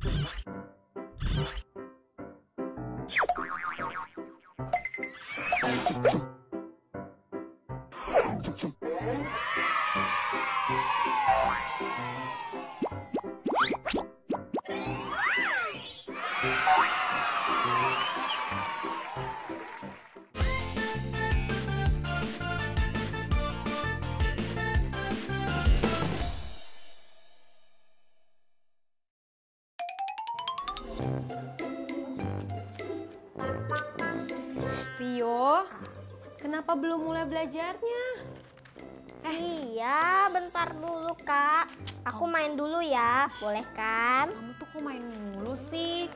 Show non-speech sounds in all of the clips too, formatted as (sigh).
Thank you. Kenapa belum mulai belajarnya? Iya, bentar dulu kak. Aku main dulu ya, boleh kan? Kamu tuh kok main mulu sih?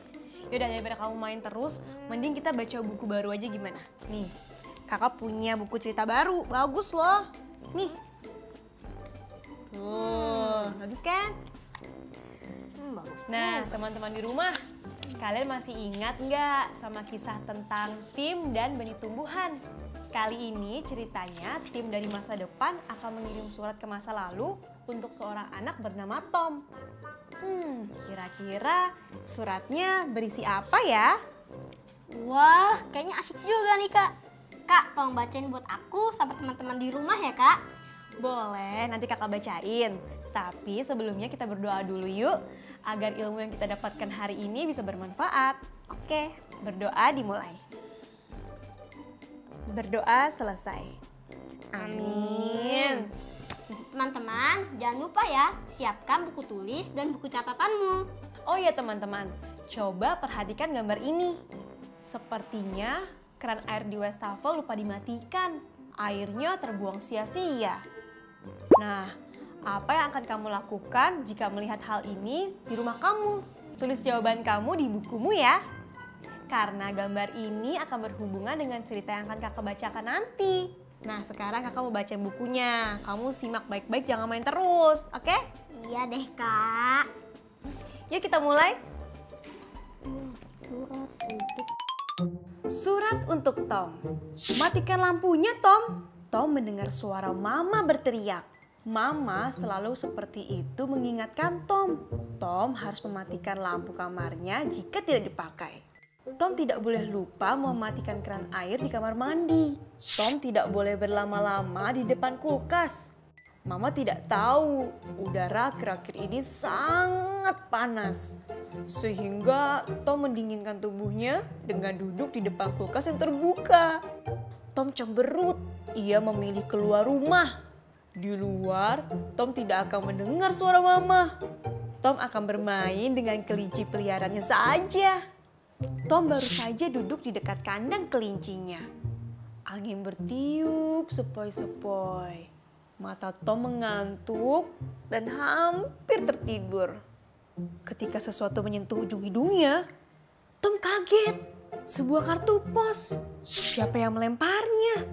Yaudah daripada kamu main terus, mending kita baca buku baru aja gimana? Nih, kakak punya buku cerita baru, bagus loh. Nih. Tuh, bagus kan? Hmm, bagus. Nah, teman-teman di rumah, kalian masih ingat nggak sama kisah tentang tim dan benih tumbuhan? Kali ini ceritanya tim dari masa depan akan mengirim surat ke masa lalu untuk seorang anak bernama Tom. Hmm, kira-kira suratnya berisi apa ya? Wah, kayaknya asik juga nih kak. Kak, tolong bacain buat aku sama teman-teman di rumah ya kak. Boleh, nanti kakak bacain. Tapi sebelumnya kita berdoa dulu yuk, agar ilmu yang kita dapatkan hari ini bisa bermanfaat. Oke. Berdoa dimulai. Berdoa selesai. Amin. Teman-teman, jangan lupa ya, siapkan buku tulis dan buku catatanmu. Oh ya teman-teman, coba perhatikan gambar ini. Sepertinya keran air di wastafel lupa dimatikan. Airnya terbuang sia-sia. Nah, apa yang akan kamu lakukan jika melihat hal ini di rumah kamu? Tulis jawaban kamu di bukumu ya. Karena gambar ini akan berhubungan dengan cerita yang akan kakak bacakan nanti. Nah, sekarang kakak mau baca bukunya. Kamu simak baik-baik, jangan main terus, oke? Iya deh kak. Yuk kita mulai. Surat untuk Surat untuk Tom. Matikan lampunya, Tom. Tom mendengar suara Mama berteriak. Mama selalu seperti itu mengingatkan Tom. Tom harus mematikan lampu kamarnya jika tidak dipakai. Tom tidak boleh lupa mematikan keran air di kamar mandi. Tom tidak boleh berlama-lama di depan kulkas. Mama tidak tahu udara akhir-akhir ini sangat panas. Sehingga Tom mendinginkan tubuhnya dengan duduk di depan kulkas yang terbuka. Tom cemberut, ia memilih keluar rumah. Di luar, Tom tidak akan mendengar suara mama. Tom akan bermain dengan kelinci peliharaannya saja. Tom baru saja duduk di dekat kandang kelincinya. Angin bertiup sepoi-sepoi. Mata Tom mengantuk dan hampir tertidur. Ketika sesuatu menyentuh ujung hidungnya, Tom kaget. Sebuah kartu pos. Siapa yang melemparnya?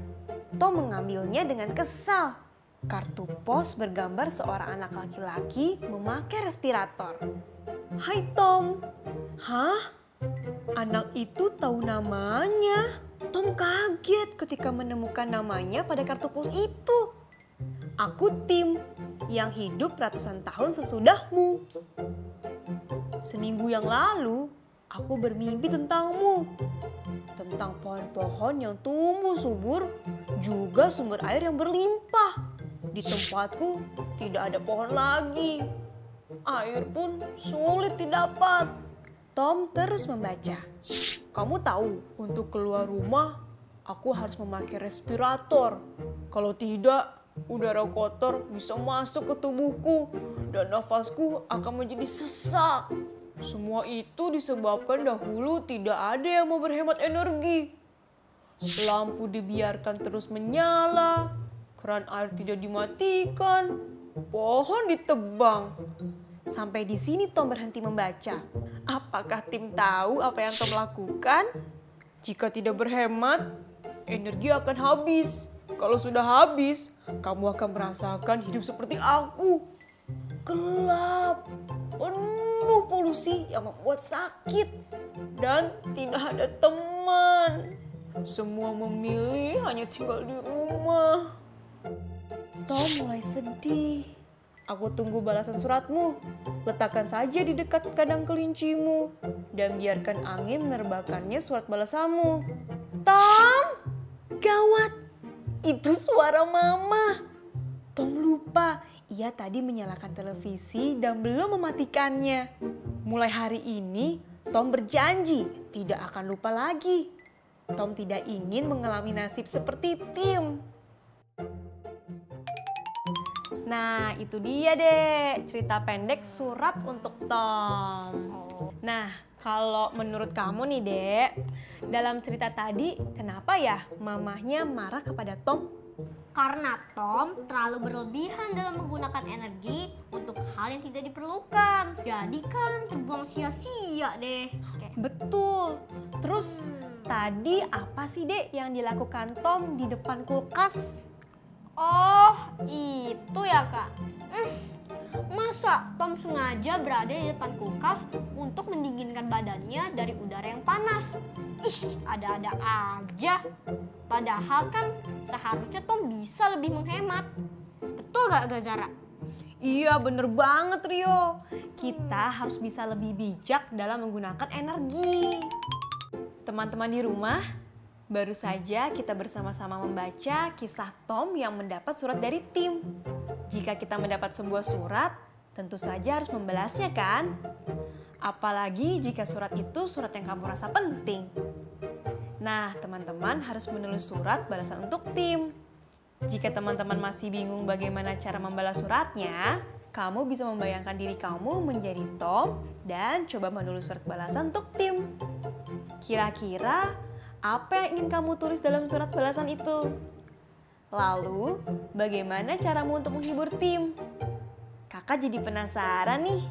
Tom mengambilnya dengan kesal. Kartu pos bergambar seorang anak laki-laki memakai respirator. Hai Tom. Hah? Anak itu tahu namanya. Tom kaget ketika menemukan namanya pada kartu pos itu. Aku Tim yang hidup ratusan tahun sesudahmu. Seminggu yang lalu, aku bermimpi tentangmu. Tentang pohon-pohon yang tumbuh subur, juga sumber air yang berlimpah. Di tempatku tidak ada pohon lagi. Air pun sulit didapat. Tom terus membaca. Kamu tahu, untuk keluar rumah, aku harus memakai respirator. Kalau tidak, udara kotor bisa masuk ke tubuhku dan nafasku akan menjadi sesak. Semua itu disebabkan dahulu tidak ada yang mau berhemat energi. Lampu dibiarkan terus menyala, keran air tidak dimatikan, pohon ditebang. Sampai di sini Tom berhenti membaca. Apakah tim tahu apa yang Tom lakukan? Jika tidak berhemat, energi akan habis. Kalau sudah habis, kamu akan merasakan hidup seperti aku. Gelap, penuh polusi yang membuat sakit, dan tidak ada teman. Semua memilih hanya tinggal di rumah. Tom mulai sedih. Aku tunggu balasan suratmu. Letakkan saja di dekat kandang kelincimu dan biarkan angin menerbakannya surat balasanmu. Tom, gawat. Itu suara mama. Tom lupa, ia tadi menyalakan televisi dan belum mematikannya. Mulai hari ini, Tom berjanji tidak akan lupa lagi. Tom tidak ingin mengalami nasib seperti Tim. Nah, itu dia deh cerita pendek surat untuk Tom. Nah, kalau menurut kamu nih, Dek, dalam cerita tadi kenapa ya mamahnya marah kepada Tom? Karena Tom terlalu berlebihan dalam menggunakan energi untuk hal yang tidak diperlukan. Jadi kan terbuang sia-sia deh. Oke. Betul. Terus Hmm. tadi apa sih, Dek, yang dilakukan Tom di depan kulkas? Oh, itu ya kak. Hmm, Masa Tom sengaja berada di depan kulkas untuk mendinginkan badannya dari udara yang panas? Ih, ada-ada aja. Padahal kan seharusnya Tom bisa lebih menghemat. Betul gak Gazara? Iya, bener banget, Rio. Kita harus bisa lebih bijak dalam menggunakan energi. Teman-teman di rumah, baru saja kita bersama-sama membaca kisah Tom yang mendapat surat dari tim. Jika kita mendapat sebuah surat, tentu saja harus membalasnya kan? Apalagi jika surat itu surat yang kamu rasa penting. Nah, teman-teman harus menulis surat balasan untuk tim. Jika teman-teman masih bingung bagaimana cara membalas suratnya, kamu bisa membayangkan diri kamu menjadi Tom dan coba menulis surat balasan untuk tim. Kira-kira apa yang ingin kamu tulis dalam surat balasan itu? Lalu, bagaimana caramu untuk menghibur tim? Kakak jadi penasaran nih.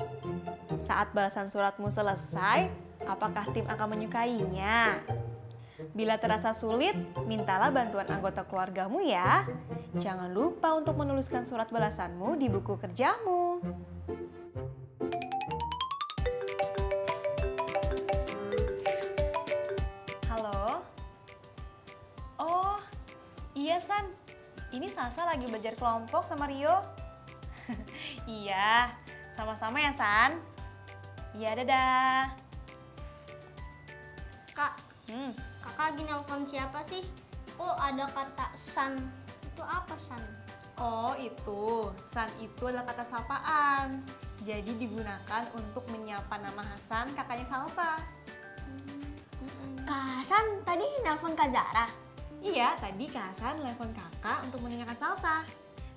Saat balasan suratmu selesai, apakah tim akan menyukainya? Bila terasa sulit, mintalah bantuan anggota keluargamu ya. Jangan lupa untuk menuliskan surat balasanmu di buku kerjamu. Iya San. Ini Sasa lagi belajar kelompok sama Rio. (laughs) iya, sama-sama ya San. Iya, dadah. Kak, Hmm, kakak lagi nelpon siapa sih? Kok ada kata san? Itu apa san? Oh itu, San itu adalah kata sapaan. Jadi digunakan untuk menyapa nama Hasan, kakaknya Salsa. Kak Hasan tadi nelpon Kak Zara. Iya, tadi Kak Hasan telepon kakak untuk menanyakan Salsa.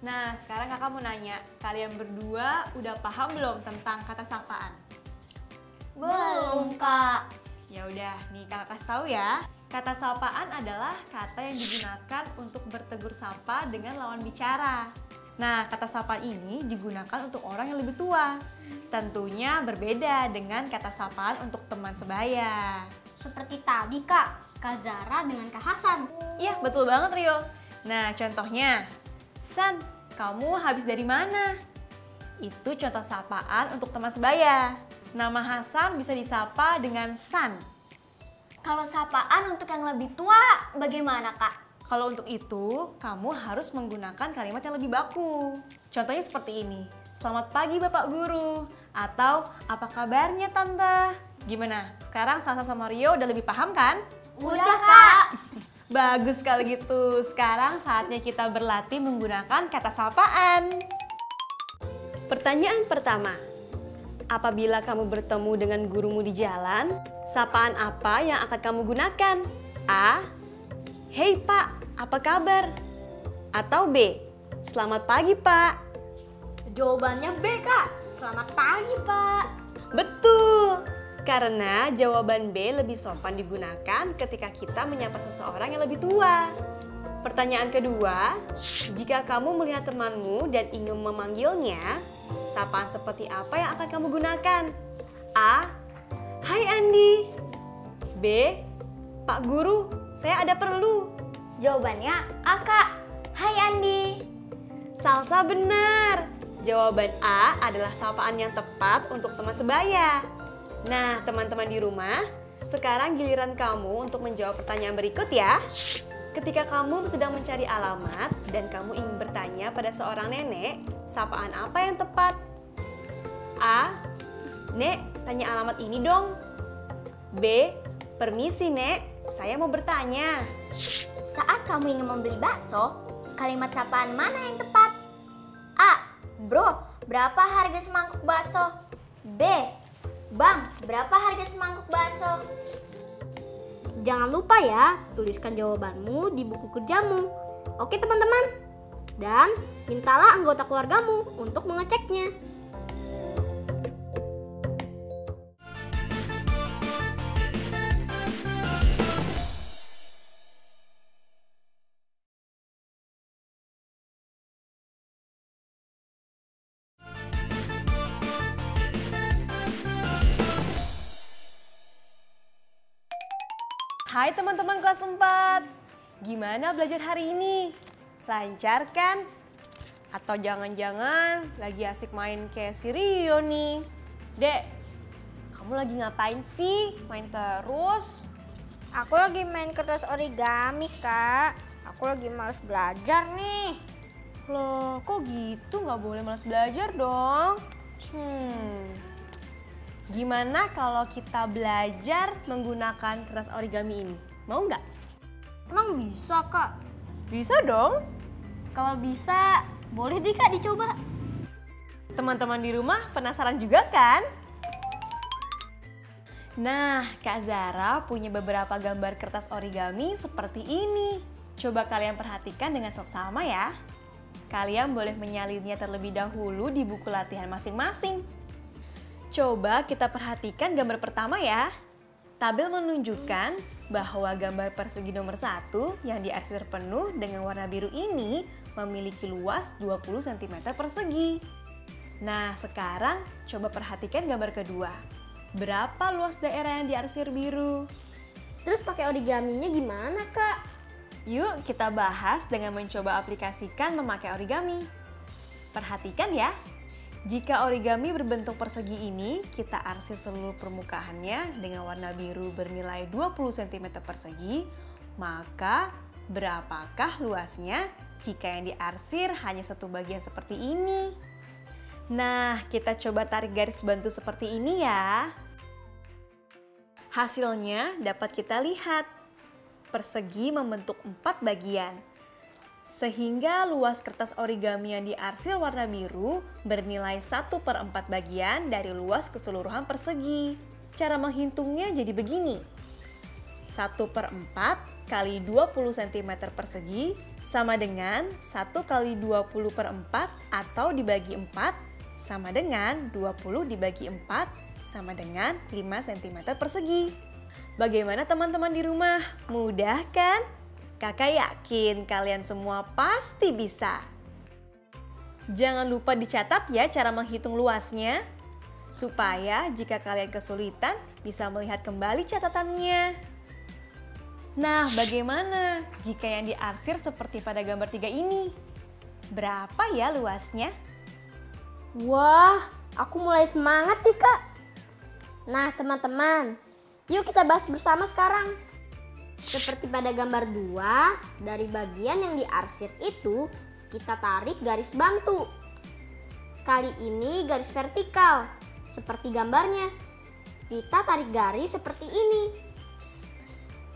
Nah, sekarang kakak mau nanya, kalian berdua udah paham belum tentang kata sapaan? Belum, Kak. Ya udah, nih kakak kasih tahu ya. Kata sapaan adalah kata yang digunakan untuk bertegur sapa dengan lawan bicara. Nah, kata sapaan ini digunakan untuk orang yang lebih tua. Tentunya berbeda dengan kata sapaan untuk teman sebaya. Seperti tadi kak, Kak Zara dengan Kak Hasan. Iya, betul banget Rio. Nah, contohnya, San, kamu habis dari mana? Itu contoh sapaan untuk teman sebaya. Nama Hasan bisa disapa dengan San. Kalau sapaan untuk yang lebih tua, bagaimana Kak? Kalau untuk itu, kamu harus menggunakan kalimat yang lebih baku. Contohnya seperti ini. Selamat pagi Bapak Guru. Atau apa kabarnya Tante? Gimana? Sekarang Salsa sama Rio udah lebih paham kan? Udah, Kak. Bagus kalau gitu. Sekarang saatnya kita berlatih menggunakan kata sapaan. Pertanyaan pertama. Apabila kamu bertemu dengan gurumu di jalan, sapaan apa yang akan kamu gunakan? A. Hei Pak, apa kabar? Atau B. Selamat pagi Pak. Jawabannya B kak. Selamat pagi pak. Betul. Karena jawaban B lebih sopan digunakan ketika kita menyapa seseorang yang lebih tua. Pertanyaan kedua, jika kamu melihat temanmu dan ingin memanggilnya, sapaan seperti apa yang akan kamu gunakan? A. Hai Andi. B. Pak Guru, saya ada perlu. Jawabannya A, Kak. Hai Andi. Salsa benar. Jawaban A adalah sapaan yang tepat untuk teman sebaya. Nah, teman-teman di rumah, sekarang giliran kamu untuk menjawab pertanyaan berikut ya. Ketika kamu sedang mencari alamat dan kamu ingin bertanya pada seorang nenek, sapaan apa yang tepat? A. Nek, tanya alamat ini dong. B. Permisi, Nek. Saya mau bertanya. Saat kamu ingin membeli bakso, kalimat sapaan mana yang tepat? A. Bro, berapa harga semangkuk bakso? B. Bang, berapa harga semangkuk bakso? Jangan lupa ya, tuliskan jawabanmu di buku kerjamu. Oke teman-teman. Dan mintalah anggota keluargamu untuk mengeceknya. Hai teman-teman kelas 4. Gimana belajar hari ini? Lancar kan? Atau jangan-jangan lagi asik main kayak si Rio nih? Dek, kamu lagi ngapain sih? Main terus? Aku lagi main kertas origami, Kak. Aku lagi males belajar nih. Loh, kok gitu? Nggak boleh malas belajar dong. Hmm, gimana kalau kita belajar menggunakan kertas origami ini? Mau nggak? Emang bisa kak? Bisa dong. Kalau bisa, boleh deh kak dicoba. Teman-teman di rumah penasaran juga kan? Nah, Kak Zara punya beberapa gambar kertas origami seperti ini. Coba kalian perhatikan dengan seksama ya. Kalian boleh menyalinnya terlebih dahulu di buku latihan masing-masing. Coba kita perhatikan gambar pertama ya. Tabel menunjukkan bahwa gambar persegi nomor satu yang diarsir penuh dengan warna biru ini memiliki luas 20 cm persegi. Nah, sekarang coba perhatikan gambar kedua. Berapa luas daerah yang diarsir biru? Terus pakai origaminya gimana kak? Yuk kita bahas dengan mencoba aplikasikan memakai origami. Perhatikan ya, jika origami berbentuk persegi ini, kita arsir seluruh permukaannya dengan warna biru bernilai 20 cm persegi, maka berapakah luasnya jika yang diarsir hanya satu bagian seperti ini? Nah, kita coba tarik garis bantu seperti ini ya. Hasilnya dapat kita lihat. Persegi membentuk empat bagian. Sehingga luas kertas origami yang diarsir warna biru bernilai 1 per 4 bagian dari luas keseluruhan persegi. Cara menghitungnya jadi begini. 1 per 4 kali 20 cm persegi sama dengan 1 kali 20 per 4 atau dibagi 4 sama dengan 20 dibagi 4 sama dengan 5 cm persegi. Bagaimana teman-teman di rumah? Mudah kan? Kakak yakin kalian semua pasti bisa. Jangan lupa dicatat ya cara menghitung luasnya. Supaya jika kalian kesulitan bisa melihat kembali catatannya. Nah, bagaimana jika yang diarsir seperti pada gambar tiga ini? Berapa ya luasnya? Wah, aku mulai semangat nih kak. Nah teman-teman, yuk kita bahas bersama sekarang. Seperti pada gambar 2, dari bagian yang diarsir itu kita tarik garis bantu. Kali ini garis vertikal, seperti gambarnya. Kita tarik garis seperti ini.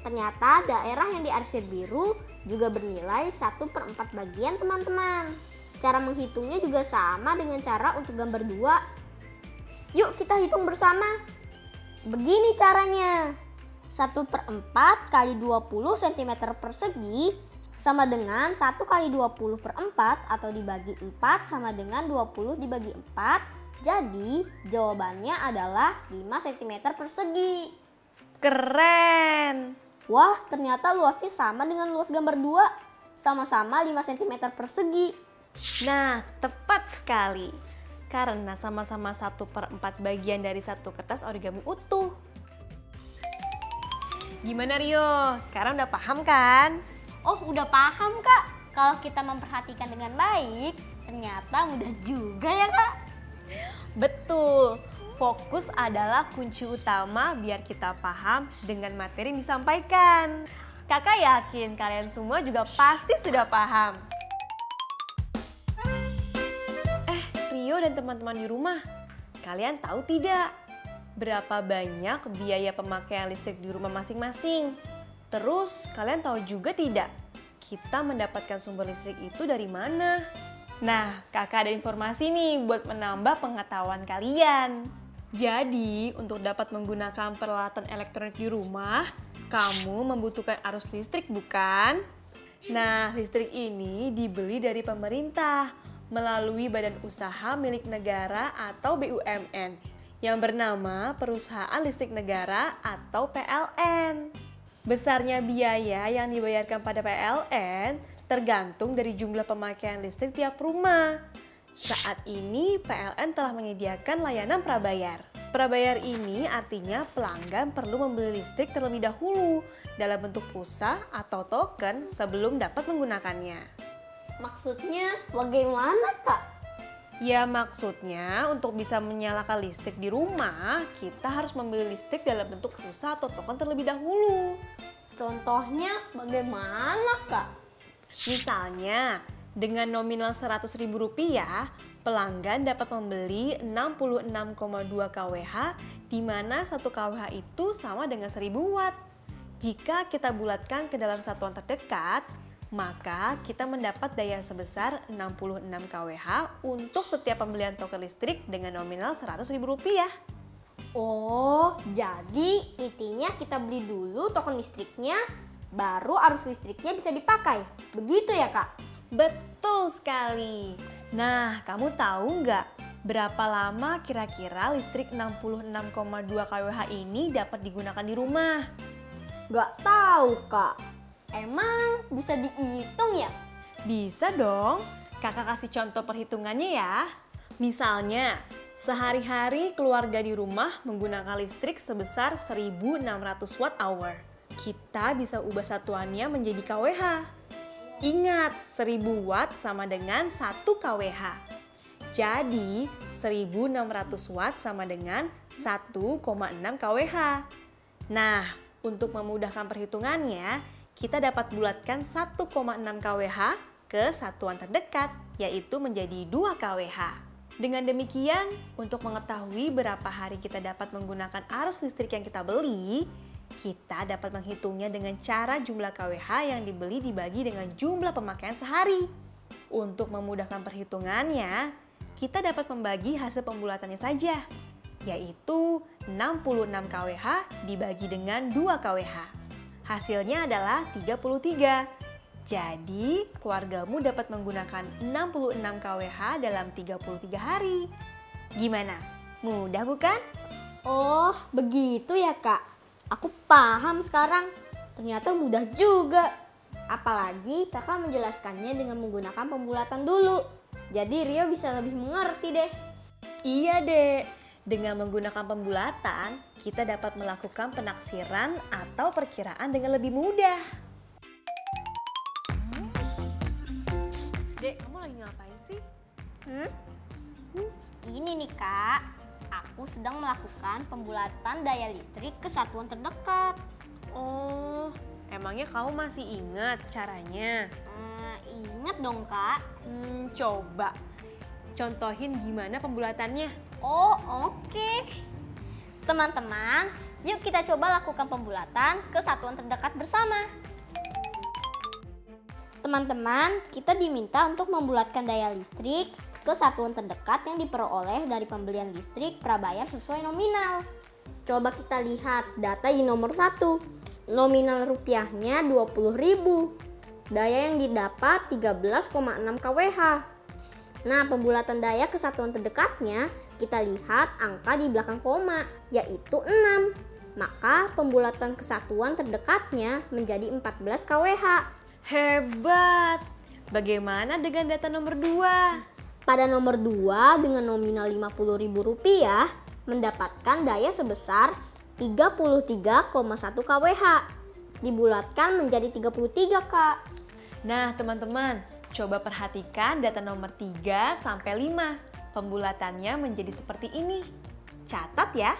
Ternyata daerah yang diarsir biru juga bernilai 1 per 4 bagian teman-teman. Cara menghitungnya juga sama dengan cara untuk gambar 2. Yuk kita hitung bersama. Begini caranya. 1 per 4 kali 20 cm persegi sama dengan 1 kali 20 per 4 atau dibagi 4 sama dengan 20 dibagi 4. Jadi jawabannya adalah 5 cm persegi. Keren! Wah ternyata luasnya sama dengan luas gambar 2. Sama-sama 5 cm persegi. Nah, tepat sekali. Karena sama-sama 1 per 4 bagian dari satu kertas origami utuh. Gimana Rio? Sekarang udah paham kan? Oh udah paham kak. Kalau kita memperhatikan dengan baik, ternyata mudah juga ya kak. Betul. Fokus adalah kunci utama biar kita paham dengan materi yang disampaikan. Kakak yakin kalian semua juga pasti sudah paham. Eh, Rio dan teman-teman di rumah, kalian tahu tidak berapa banyak biaya pemakaian listrik di rumah masing-masing? Terus, kalian tahu juga tidak kita mendapatkan sumber listrik itu dari mana? Nah, kakak ada informasi nih buat menambah pengetahuan kalian. Jadi, untuk dapat menggunakan peralatan elektronik di rumah, kamu membutuhkan arus listrik bukan? Nah, listrik ini dibeli dari pemerintah melalui badan usaha milik negara atau BUMN yang bernama Perusahaan Listrik Negara atau PLN. Besarnya biaya yang dibayarkan pada PLN tergantung dari jumlah pemakaian listrik tiap rumah. Saat ini PLN telah menyediakan layanan prabayar. Prabayar ini artinya pelanggan perlu membeli listrik terlebih dahulu dalam bentuk pulsa atau token sebelum dapat menggunakannya. Maksudnya bagaimana kak? Ya maksudnya untuk bisa menyalakan listrik di rumah, kita harus membeli listrik dalam bentuk pulsa atau token terlebih dahulu. Contohnya bagaimana kak? Misalnya, dengan nominal Rp100.000, pelanggan dapat membeli 66,2 kWh di mana 1 kWh itu sama dengan 1000 watt. Jika kita bulatkan ke dalam satuan terdekat, maka kita mendapat daya sebesar 66 kWh untuk setiap pembelian token listrik dengan nominal Rp100.000. Oh, jadi intinya kita beli dulu token listriknya, baru arus listriknya bisa dipakai. Begitu ya kak? Betul sekali. Nah, kamu tahu nggak berapa lama kira-kira listrik 66,2 kWh ini dapat digunakan di rumah? Gak tahu kak. Emang bisa dihitung ya? Bisa dong. Kakak kasih contoh perhitungannya ya. Misalnya, sehari-hari keluarga di rumah menggunakan listrik sebesar 1600 watt hour. Kita bisa ubah satuannya menjadi kWh. Ingat, 1000 watt sama dengan 1 kWh. Jadi, 1600 watt sama dengan 1,6 kWh. Nah, untuk memudahkan perhitungannya, kita dapat bulatkan 1,6 kWh ke satuan terdekat, yaitu menjadi 2 kWh. Dengan demikian, untuk mengetahui berapa hari kita dapat menggunakan arus listrik yang kita beli, kita dapat menghitungnya dengan cara jumlah KWH yang dibeli dibagi dengan jumlah pemakaian sehari. Untuk memudahkan perhitungannya, kita dapat membagi hasil pembulatannya saja, yaitu 66 KWH dibagi dengan 2 KWH. Hasilnya adalah 33. Jadi, keluargamu dapat menggunakan 66 KWH dalam 33 hari. Gimana? Mudah bukan? Oh, begitu ya kak. Aku paham sekarang. Ternyata mudah juga. Apalagi kakak menjelaskannya dengan menggunakan pembulatan dulu. Jadi Rio bisa lebih mengerti deh. Iya dek, dengan menggunakan pembulatan, kita dapat melakukan penaksiran atau perkiraan dengan lebih mudah. Dek, kamu lagi ngapain sih? Hmm? Ini nih kak, aku sedang melakukan pembulatan daya listrik ke satuan terdekat. Oh, emangnya kamu masih ingat caranya? Hmm, ingat dong kak. Hmm, coba contohin gimana pembulatannya. Oh oke. Okay. Teman-teman, yuk kita coba lakukan pembulatan ke satuan terdekat bersama. Teman-teman, kita diminta untuk membulatkan daya listrik ke satuan terdekat yang diperoleh dari pembelian listrik prabayar sesuai nominal. Coba kita lihat data di nomor 1. Nominal rupiahnya 20.000. Daya yang didapat 13,6 kWh. Nah, pembulatan daya ke satuan terdekatnya kita lihat angka di belakang koma, yaitu 6. Maka pembulatan kesatuan terdekatnya menjadi 14 kWh. Hebat! Bagaimana dengan data nomor 2? Pada nomor 2 dengan nominal Rp50.000 mendapatkan daya sebesar 33,1 kWh. Dibulatkan menjadi 33 Kak. Nah teman-teman, coba perhatikan data nomor 3 sampai 5. Pembulatannya menjadi seperti ini. Catat ya.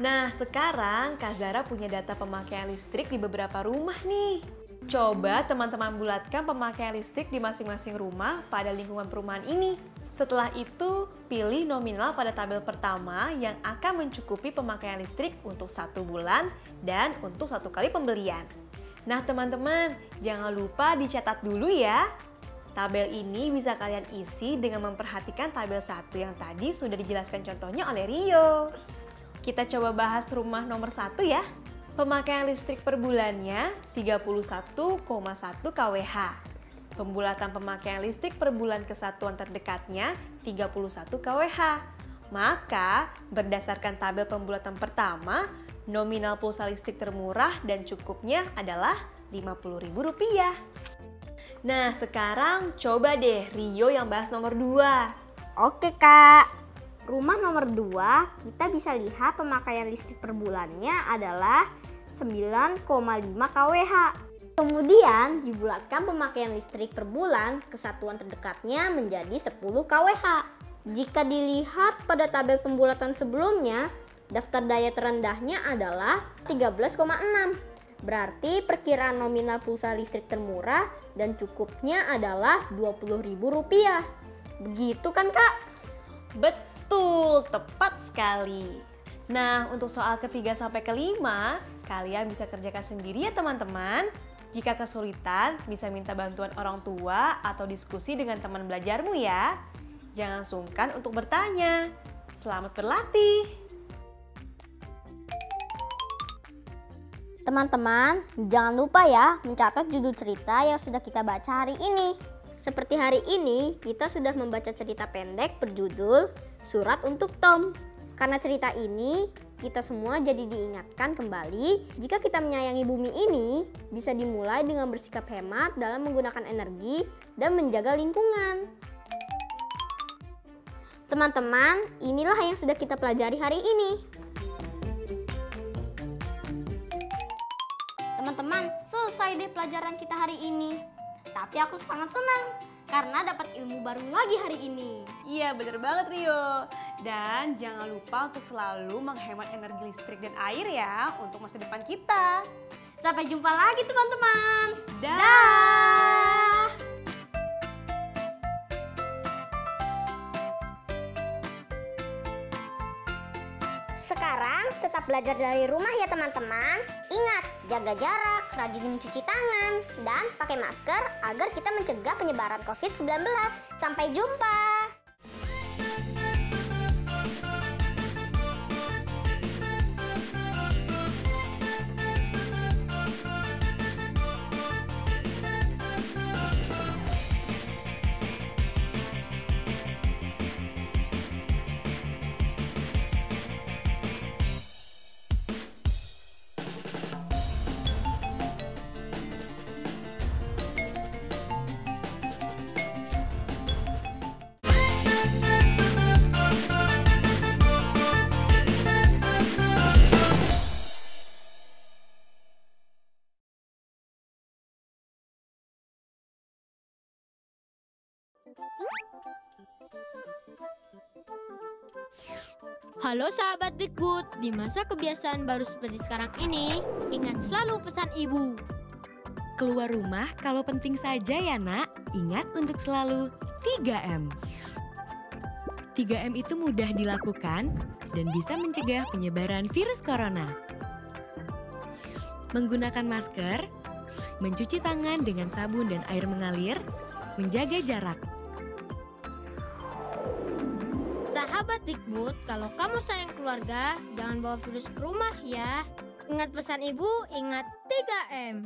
Nah, sekarang Kak Zara punya data pemakaian listrik di beberapa rumah nih. Coba teman-teman bulatkan pemakaian listrik di masing-masing rumah pada lingkungan perumahan ini. Setelah itu, pilih nominal pada tabel pertama yang akan mencukupi pemakaian listrik untuk satu bulan dan untuk satu kali pembelian. Nah teman-teman, jangan lupa dicatat dulu ya. Tabel ini bisa kalian isi dengan memperhatikan tabel satu yang tadi sudah dijelaskan contohnya oleh Rio. Kita coba bahas rumah nomor satu ya. Pemakaian listrik per bulannya 31,1 kWh. Pembulatan pemakaian listrik per bulan kesatuan terdekatnya 31 kWh. Maka, berdasarkan tabel pembulatan pertama, nominal pulsa listrik termurah dan cukupnya adalah Rp50.000. Nah, sekarang coba deh Rio yang bahas nomor 2. Oke kak, Rumah nomor 2 kita bisa lihat pemakaian listrik per bulannya adalah 9,5 kWh. Kemudian dibulatkan pemakaian listrik per bulan kesatuan terdekatnya menjadi 10 kWh. Jika dilihat pada tabel pembulatan sebelumnya, daftar daya terendahnya adalah 13,6. Berarti perkiraan nominal pulsa listrik termurah dan cukupnya adalah Rp20.000. Begitu kan kak? Betul. Tepat sekali. Nah, untuk soal ketiga sampai kelima, kalian bisa kerjakan sendiri ya teman-teman. Jika kesulitan, bisa minta bantuan orang tua atau diskusi dengan teman belajarmu ya. Jangan sungkan untuk bertanya. Selamat berlatih! Teman-teman, jangan lupa ya mencatat judul cerita yang sudah kita baca hari ini. Seperti hari ini, kita sudah membaca cerita pendek berjudul Surat untuk Tom. Karena cerita ini, kita semua jadi diingatkan kembali jika kita menyayangi bumi ini bisa dimulai dengan bersikap hemat dalam menggunakan energi dan menjaga lingkungan. Teman-teman, inilah yang sudah kita pelajari hari ini. Selesai deh pelajaran kita hari ini. Tapi aku sangat senang karena dapat ilmu baru lagi hari ini. Iya bener banget Rio. Dan jangan lupa untuk selalu menghemat energi listrik dan air ya untuk masa depan kita. Sampai jumpa lagi teman-teman. Dah. Da Sekarang tetap belajar dari rumah ya teman-teman. Ingat, jaga jarak, rajin mencuci tangan, dan pakai masker agar kita mencegah penyebaran COVID-19. Sampai jumpa! Halo sahabat Dikbud, di masa kebiasaan baru seperti sekarang ini, ingat selalu pesan ibu. Keluar rumah kalau penting saja ya nak, ingat untuk selalu 3M. 3M itu mudah dilakukan dan bisa mencegah penyebaran virus corona. Menggunakan masker, mencuci tangan dengan sabun dan air mengalir, menjaga jarak, Sahabat Dikbud, kalau kamu sayang keluarga, jangan bawa virus ke rumah ya. Ingat pesan ibu, ingat 3M.